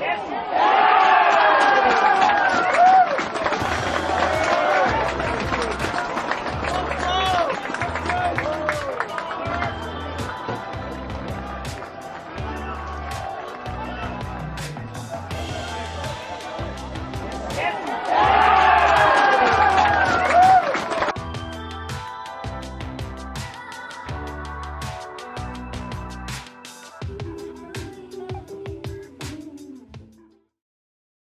Yes,